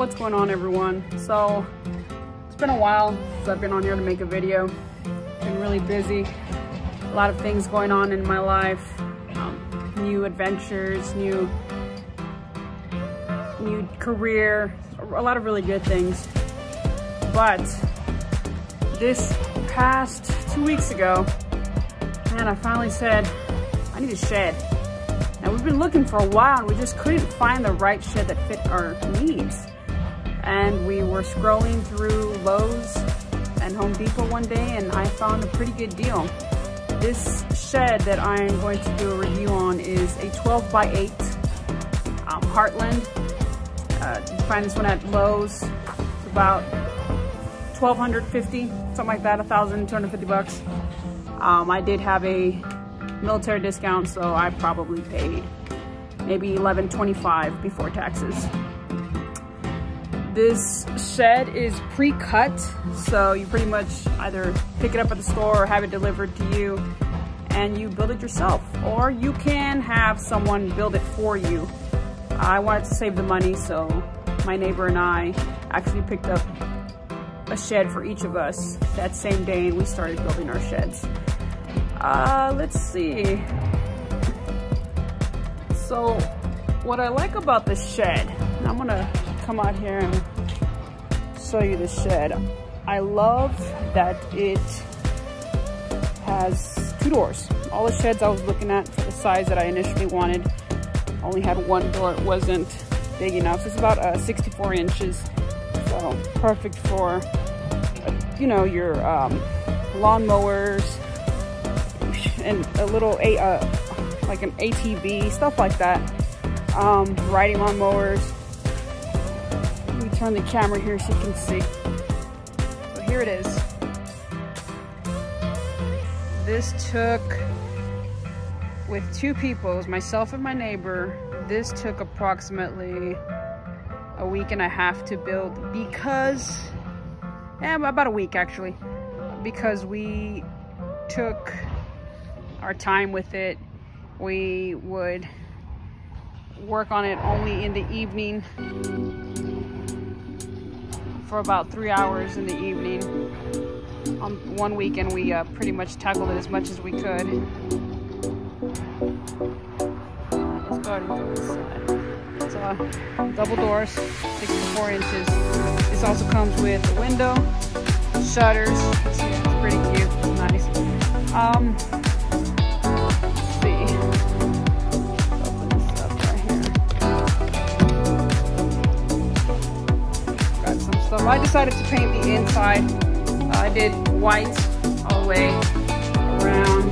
what's going on everyone? So, it's been a while since I've been on here to make a video. Been really busy. A lot of things going on in my life. Um, new adventures, new, new career, a lot of really good things. But this past two weeks ago, man, I finally said, I need a shed. And we've been looking for a while and we just couldn't find the right shed that fit our needs. And we were scrolling through Lowe's and Home Depot one day and I found a pretty good deal. This shed that I'm going to do a review on is a 12 by 8 um, Heartland. Uh, you find this one at Lowe's. It's about 1250 something like that, 1,250 bucks. Um, I did have a military discount, so I probably paid maybe 11.25 before taxes. This shed is pre-cut, so you pretty much either pick it up at the store or have it delivered to you and you build it yourself. Or you can have someone build it for you. I wanted to save the money, so my neighbor and I actually picked up a shed for each of us that same day and we started building our sheds. Uh, let's see. So what I like about the shed, I'm gonna come out here and show you the shed. I love that it has two doors. All the sheds I was looking at for the size that I initially wanted only had one door. It wasn't big enough. It's about uh, 64 inches. So perfect for, you know, your um, lawn mowers, and a little a uh, like an ATV, stuff like that. Um, riding lawn mowers. Let me turn the camera here so you can see. So here it is. This took, with two people, it was myself and my neighbor, this took approximately a week and a half to build because, yeah, about a week actually, because we took our time with it. We would work on it only in the evening for about three hours in the evening. On one weekend, we uh, pretty much tackled it as much as we could. Let's go ahead and go this side. It's uh, double doors, 64 inches. This also comes with a window, shutters. It's pretty cute, it's nice. Um, I decided to paint the inside. I did white all the way around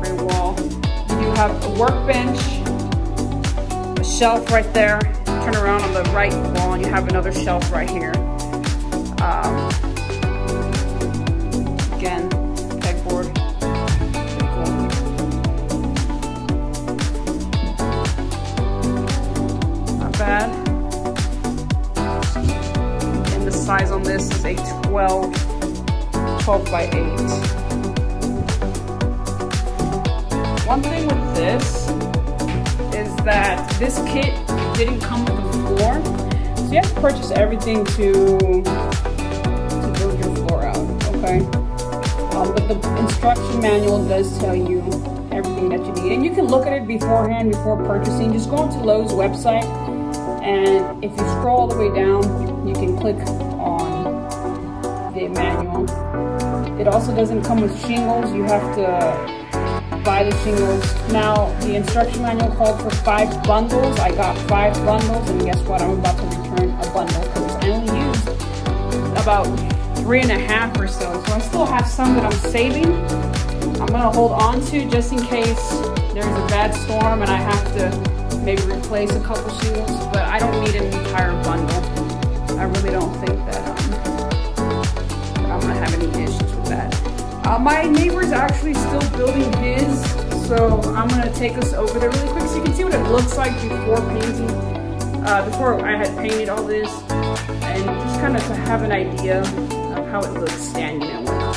gray wall. You have a workbench, a shelf right there. Turn around on the right wall and you have another shelf right here. Um, by 8. One thing with this is that this kit didn't come with a floor. So you have to purchase everything to, to build your floor out, okay? Um, but the instruction manual does tell you everything that you need. And you can look at it beforehand, before purchasing. Just go onto Lowe's website and if you scroll all the way down, you can click on the manual. It also doesn't come with shingles. You have to buy the shingles. Now, the instruction manual called for five bundles. I got five bundles, and guess what? I'm about to return a bundle because I only used about three and a half or so. So I still have some that I'm saving. I'm gonna hold on to just in case there's a bad storm and I have to maybe replace a couple shingles, but I don't need an entire bundle. I really don't think that um, I'm gonna have any issues. Uh, my neighbor's actually still building his, so I'm gonna take us over there really quick so you can see what it looks like before painting, uh, before I had painted all this, and just kind of to have an idea of how it looks standing and whatnot.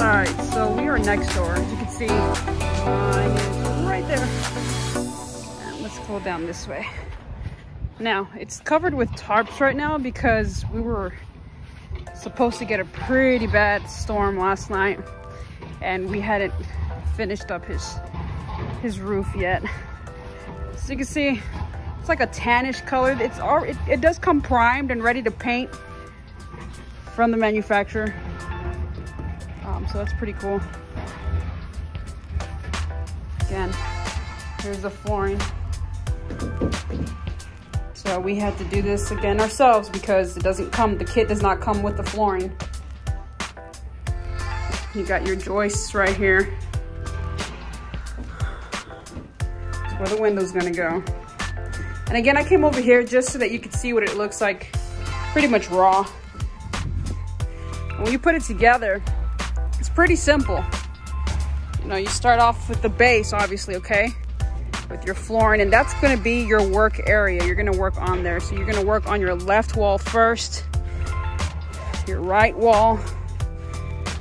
All right, so we are next door. As you can see, is right there. And let's go down this way. Now, it's covered with tarps right now because we were supposed to get a pretty bad storm last night and we hadn't finished up his his roof yet. So you can see, it's like a tannish color. It's all, it, it does come primed and ready to paint from the manufacturer. Um, so that's pretty cool. Again, here's the flooring. So we had to do this again ourselves because it doesn't come, the kit does not come with the flooring. You got your joists right here. That's where the window's gonna go. And again, I came over here just so that you could see what it looks like pretty much raw. When you put it together, it's pretty simple. You know, you start off with the base, obviously, okay? Your flooring and that's going to be your work area. You're going to work on there. So you're going to work on your left wall first your right wall.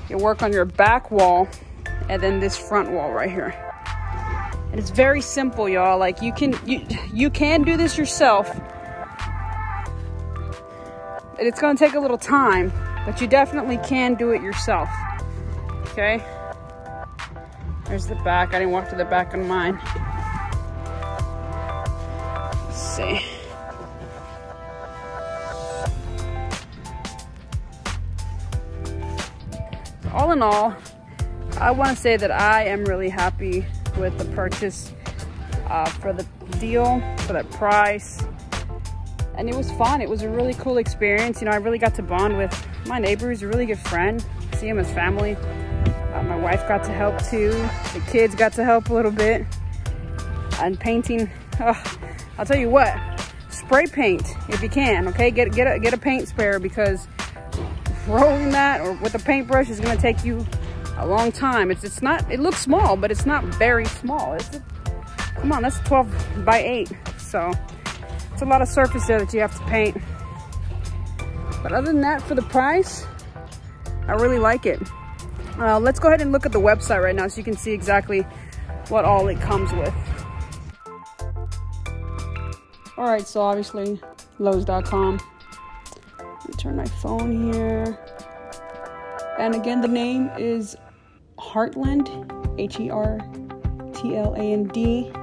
You work on your back wall and then this front wall right here. And it's very simple y'all. Like you can you you can do this yourself. And it's going to take a little time but you definitely can do it yourself. Okay? There's the back. I didn't walk to the back on mine see. All in all, I want to say that I am really happy with the purchase uh, for the deal, for the price. And it was fun. It was a really cool experience. You know, I really got to bond with my neighbor who's a really good friend. See him as family. Uh, my wife got to help too. The kids got to help a little bit. And painting, oh, I'll tell you what, spray paint if you can, okay? Get, get, a, get a paint sprayer because rolling that or with a paintbrush is gonna take you a long time. It's, it's not, it looks small, but it's not very small. It's come on, that's 12 by 8. So it's a lot of surface there that you have to paint. But other than that, for the price, I really like it. Uh, let's go ahead and look at the website right now so you can see exactly what all it comes with. All right, so obviously Lowe's.com. Let me turn my phone here. And again, the name is Heartland, H E R T L A N D.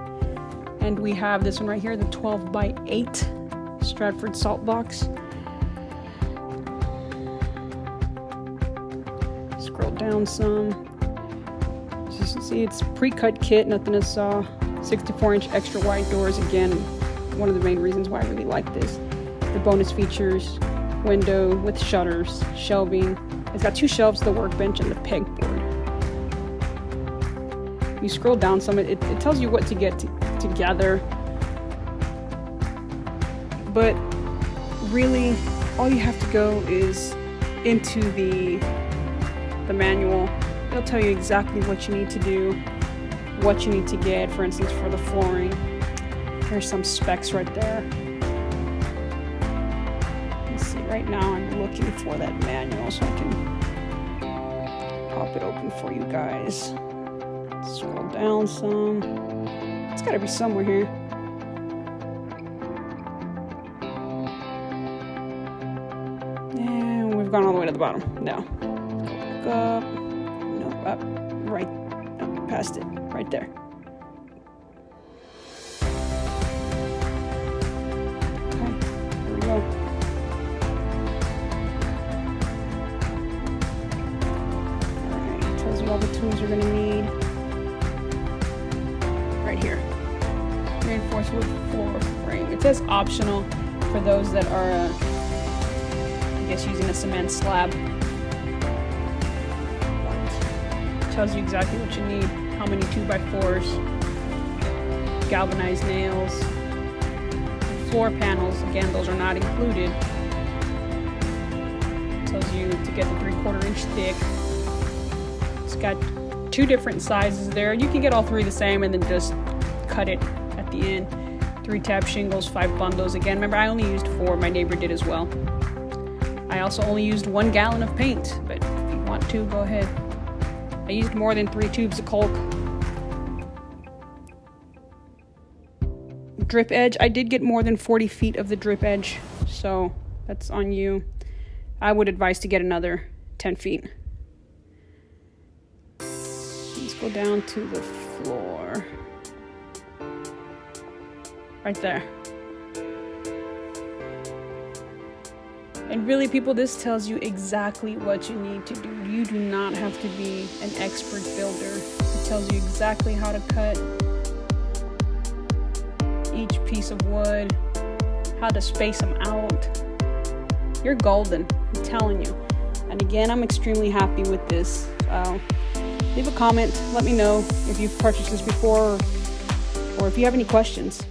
And we have this one right here, the 12 by 8 Stratford Salt Box. Scroll down some. As you can see, it's pre-cut kit, nothing to saw. Uh, 64 inch extra wide doors again one of the main reasons why I really like this. The bonus features, window with shutters, shelving. It's got two shelves, the workbench, and the pegboard. You scroll down some, it, it tells you what to get together. But really, all you have to go is into the the manual. It'll tell you exactly what you need to do, what you need to get, for instance, for the flooring Here's some specs right there. Let's see, right now I'm looking for that manual so I can pop it open for you guys. Scroll down some. It's gotta be somewhere here. And we've gone all the way to the bottom. No. Go up. No, up. Right. No, past it. Right there. All the tools you're going to need. Right here. Reinforced wood floor frame. It says optional for those that are, uh, I guess, using a cement slab. But tells you exactly what you need. How many two by fours, Galvanized nails. Floor panels, again, those are not included. tells you to get the 3 quarter inch thick got two different sizes there. You can get all three the same and then just cut it at the end. Three tab shingles, five bundles. Again, remember I only used four, my neighbor did as well. I also only used one gallon of paint, but if you want to, go ahead. I used more than three tubes of caulk. drip edge. I did get more than 40 feet of the drip edge, so that's on you. I would advise to get another 10 feet. Go down to the floor. Right there. And really, people, this tells you exactly what you need to do. You do not have to be an expert builder. It tells you exactly how to cut each piece of wood, how to space them out. You're golden, I'm telling you. And again, I'm extremely happy with this. Uh, leave a comment, let me know if you've purchased this before or if you have any questions.